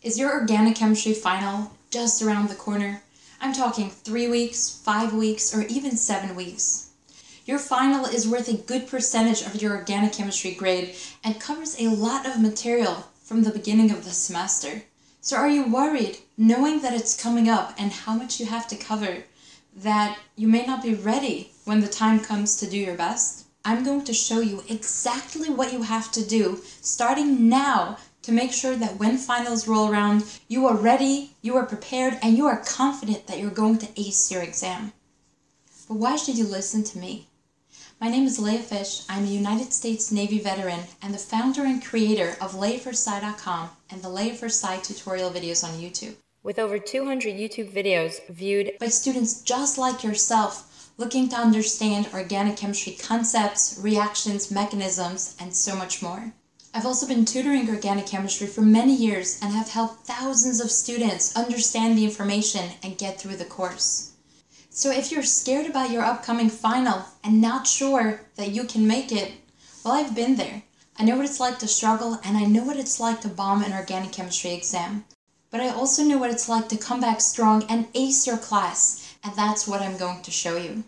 Is your organic chemistry final just around the corner? I'm talking three weeks, five weeks, or even seven weeks. Your final is worth a good percentage of your organic chemistry grade and covers a lot of material from the beginning of the semester. So are you worried, knowing that it's coming up and how much you have to cover, that you may not be ready when the time comes to do your best? I'm going to show you exactly what you have to do starting now to make sure that when finals roll around, you are ready, you are prepared, and you are confident that you're going to ace your exam. But why should you listen to me? My name is Leah Fisch. I'm a United States Navy veteran and the founder and creator of Leah4Sci.com and the Leah4Sci tutorial videos on YouTube. With over 200 YouTube videos viewed by students just like yourself looking to understand organic chemistry concepts, reactions, mechanisms, and so much more. I've also been tutoring organic chemistry for many years and have helped thousands of students understand the information and get through the course. So if you're scared about your upcoming final and not sure that you can make it, well, I've been there. I know what it's like to struggle and I know what it's like to bomb an organic chemistry exam. But I also know what it's like to come back strong and ace your class, and that's what I'm going to show you.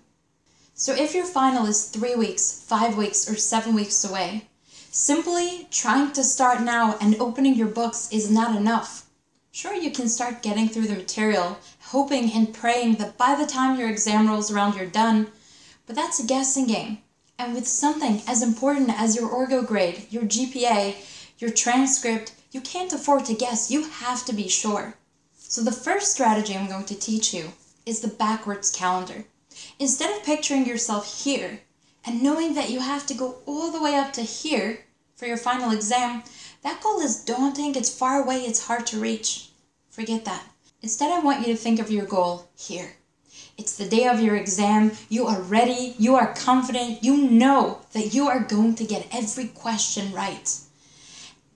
So if your final is three weeks, five weeks, or seven weeks away, Simply trying to start now and opening your books is not enough. Sure, you can start getting through the material, hoping and praying that by the time your exam rolls around you're done, but that's a guessing game. And with something as important as your Orgo grade, your GPA, your transcript, you can't afford to guess, you have to be sure. So the first strategy I'm going to teach you is the backwards calendar. Instead of picturing yourself here, and knowing that you have to go all the way up to here for your final exam, that goal is daunting, it's far away, it's hard to reach. Forget that. Instead, I want you to think of your goal here. It's the day of your exam, you are ready, you are confident, you know that you are going to get every question right.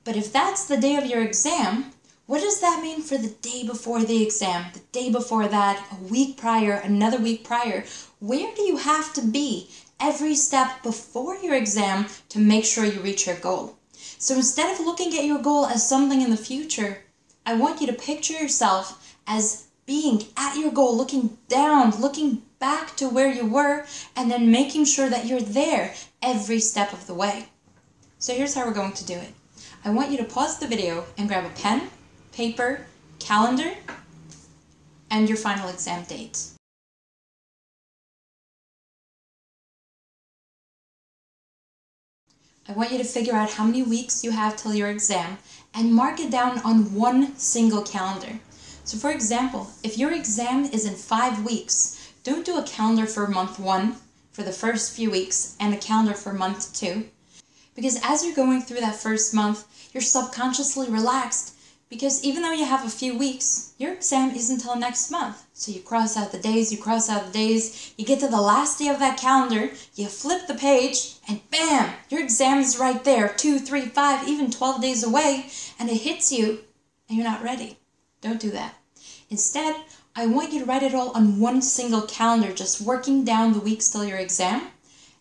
But if that's the day of your exam, what does that mean for the day before the exam, the day before that, a week prior, another week prior? Where do you have to be every step before your exam to make sure you reach your goal. So instead of looking at your goal as something in the future, I want you to picture yourself as being at your goal, looking down, looking back to where you were, and then making sure that you're there every step of the way. So here's how we're going to do it. I want you to pause the video and grab a pen, paper, calendar, and your final exam date. I want you to figure out how many weeks you have till your exam and mark it down on one single calendar. So for example, if your exam is in five weeks, don't do a calendar for month one for the first few weeks and a calendar for month two. Because as you're going through that first month, you're subconsciously relaxed because even though you have a few weeks, your exam isn't until next month. So you cross out the days, you cross out the days, you get to the last day of that calendar, you flip the page, and bam, your exam is right there, two, three, five, even 12 days away, and it hits you, and you're not ready. Don't do that. Instead, I want you to write it all on one single calendar, just working down the weeks till your exam.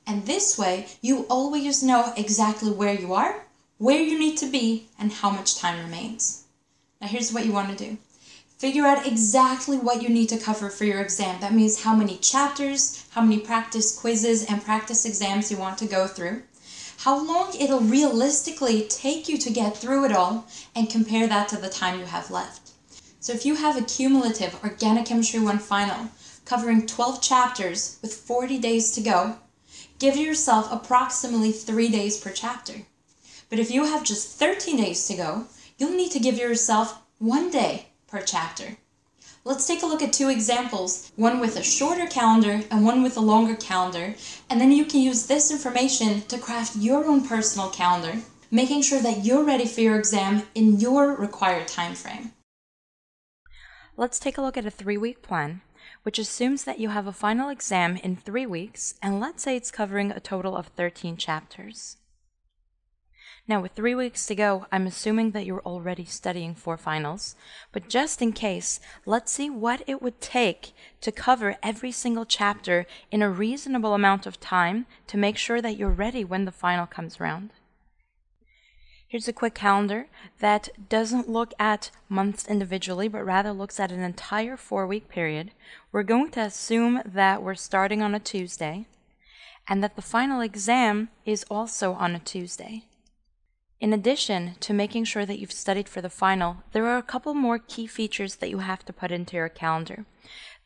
And this way, you always know exactly where you are, where you need to be, and how much time remains. Now here's what you want to do. Figure out exactly what you need to cover for your exam. That means how many chapters, how many practice quizzes and practice exams you want to go through, how long it'll realistically take you to get through it all, and compare that to the time you have left. So if you have a cumulative Organic Chemistry 1 final covering 12 chapters with 40 days to go, give yourself approximately 3 days per chapter. But if you have just 13 days to go, you'll need to give yourself one day per chapter. Let's take a look at two examples, one with a shorter calendar and one with a longer calendar, and then you can use this information to craft your own personal calendar, making sure that you're ready for your exam in your required time frame. Let's take a look at a three-week plan, which assumes that you have a final exam in three weeks, and let's say it's covering a total of 13 chapters. Now, with three weeks to go, I'm assuming that you're already studying for finals. But just in case, let's see what it would take to cover every single chapter in a reasonable amount of time to make sure that you're ready when the final comes around. Here's a quick calendar that doesn't look at months individually, but rather looks at an entire four week period. We're going to assume that we're starting on a Tuesday and that the final exam is also on a Tuesday. In addition to making sure that you've studied for the final, there are a couple more key features that you have to put into your calendar.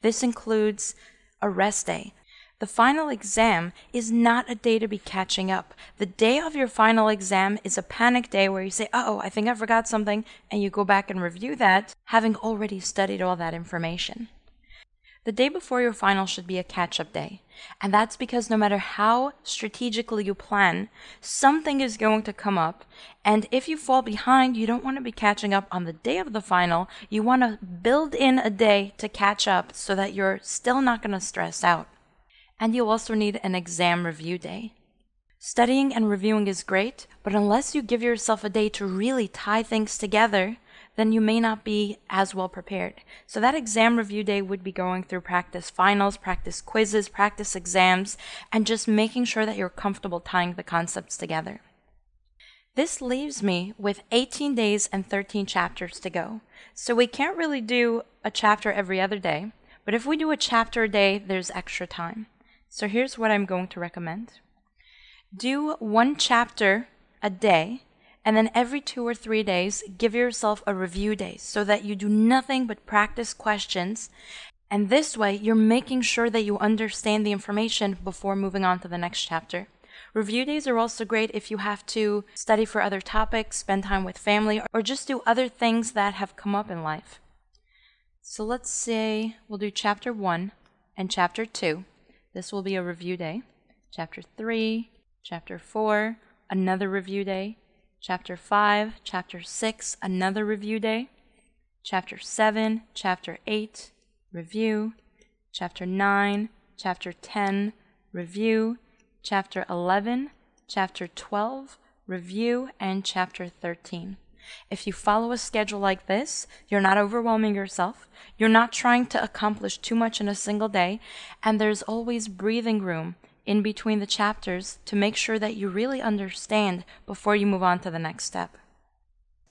This includes a rest day. The final exam is not a day to be catching up. The day of your final exam is a panic day where you say, oh, I think I forgot something, and you go back and review that, having already studied all that information. The day before your final should be a catch up day. And that's because no matter how strategically you plan, something is going to come up. And if you fall behind, you don't want to be catching up on the day of the final. You want to build in a day to catch up so that you're still not going to stress out and you also need an exam review day. Studying and reviewing is great, but unless you give yourself a day to really tie things together, then you may not be as well prepared. So that exam review day would be going through practice finals, practice quizzes, practice exams, and just making sure that you're comfortable tying the concepts together. This leaves me with 18 days and 13 chapters to go. So we can't really do a chapter every other day, but if we do a chapter a day, there's extra time. So here's what I'm going to recommend do one chapter a day, and then every two or three days, give yourself a review day so that you do nothing but practice questions. And this way, you're making sure that you understand the information before moving on to the next chapter. Review days are also great if you have to study for other topics, spend time with family, or just do other things that have come up in life. So let's say we'll do chapter 1 and chapter 2. This will be a review day. Chapter 3, Chapter 4, another review day. Chapter 5, Chapter 6, another review day. Chapter 7, Chapter 8, review. Chapter 9, Chapter 10, review. Chapter 11, Chapter 12, review, and Chapter 13. If you follow a schedule like this, you're not overwhelming yourself, you're not trying to accomplish too much in a single day, and there's always breathing room in between the chapters to make sure that you really understand before you move on to the next step.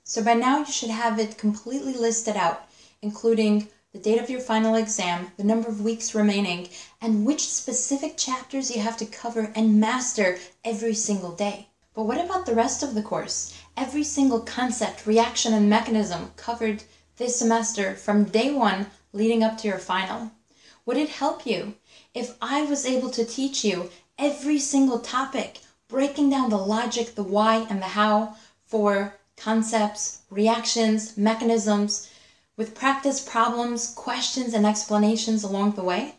So by now you should have it completely listed out, including the date of your final exam, the number of weeks remaining, and which specific chapters you have to cover and master every single day. But what about the rest of the course? Every single concept, reaction, and mechanism covered this semester from day one leading up to your final. Would it help you if I was able to teach you every single topic, breaking down the logic, the why, and the how for concepts, reactions, mechanisms, with practice problems, questions, and explanations along the way?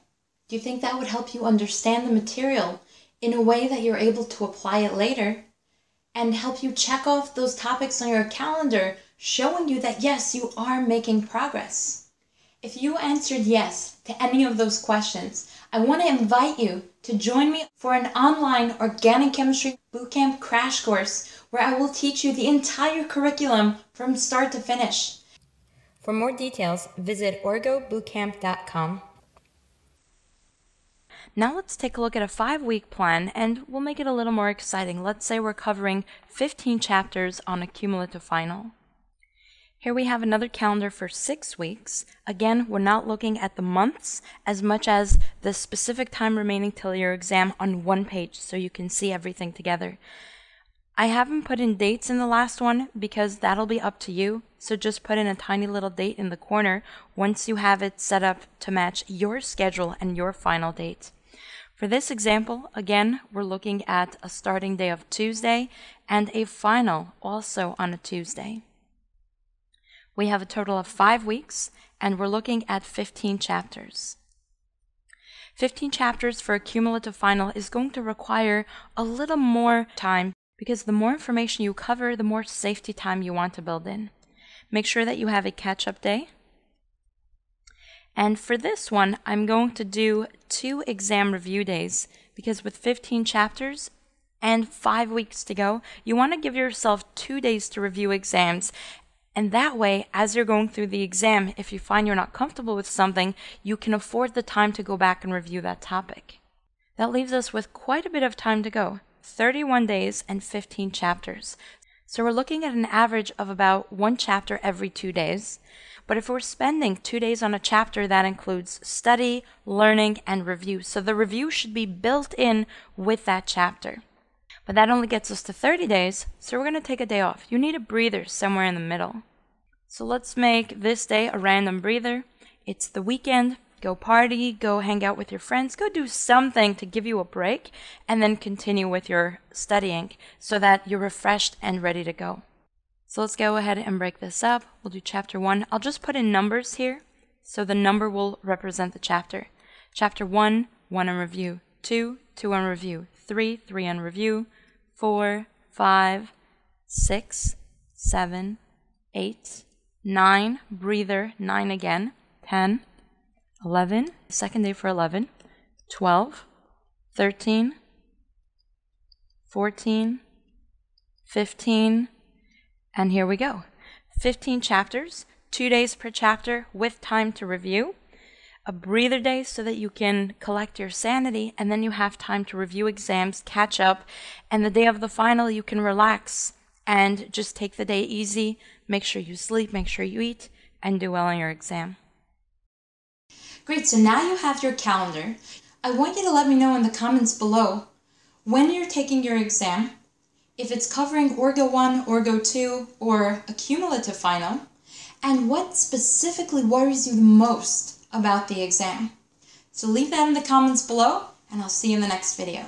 Do you think that would help you understand the material in a way that you're able to apply it later and help you check off those topics on your calendar, showing you that yes, you are making progress. If you answered yes to any of those questions, I want to invite you to join me for an online organic chemistry bootcamp crash course where I will teach you the entire curriculum from start to finish. For more details, visit orgobootcamp.com. Now let's take a look at a five week plan and we'll make it a little more exciting. Let's say we're covering 15 chapters on a cumulative final. Here we have another calendar for six weeks. Again, we're not looking at the months as much as the specific time remaining till your exam on one page so you can see everything together. I haven't put in dates in the last one because that'll be up to you. So just put in a tiny little date in the corner once you have it set up to match your schedule and your final date. For this example, again, we're looking at a starting day of Tuesday and a final also on a Tuesday. We have a total of five weeks and we're looking at 15 chapters. 15 chapters for a cumulative final is going to require a little more time because the more information you cover, the more safety time you want to build in. Make sure that you have a catch up day and for this one, I'm going to do two exam review days because with 15 chapters and five weeks to go, you want to give yourself two days to review exams. And that way, as you're going through the exam, if you find you're not comfortable with something, you can afford the time to go back and review that topic. That leaves us with quite a bit of time to go 31 days and 15 chapters. So we're looking at an average of about one chapter every two days. But if we're spending two days on a chapter, that includes study, learning, and review. So the review should be built in with that chapter. But that only gets us to 30 days, so we're going to take a day off. You need a breather somewhere in the middle. So let's make this day a random breather. It's the weekend. Go party, go hang out with your friends, go do something to give you a break, and then continue with your studying so that you're refreshed and ready to go. So let's go ahead and break this up. We'll do chapter 1. I'll just put in numbers here, so the number will represent the chapter. Chapter 1, 1 on review. 2, 2 on review. 3, 3 on review. 4, 5, 6, 7, 8, 9, breather, 9 again. 10, 11, second day for 11, 12, 13, 14, 15, and here we go. 15 chapters, two days per chapter with time to review, a breather day so that you can collect your sanity, and then you have time to review exams, catch up, and the day of the final, you can relax and just take the day easy, make sure you sleep, make sure you eat, and do well on your exam. Great, so now you have your calendar. I want you to let me know in the comments below when you're taking your exam, if it's covering Orgo 1, Orgo 2, or a cumulative final, and what specifically worries you the most about the exam. So leave that in the comments below, and I'll see you in the next video.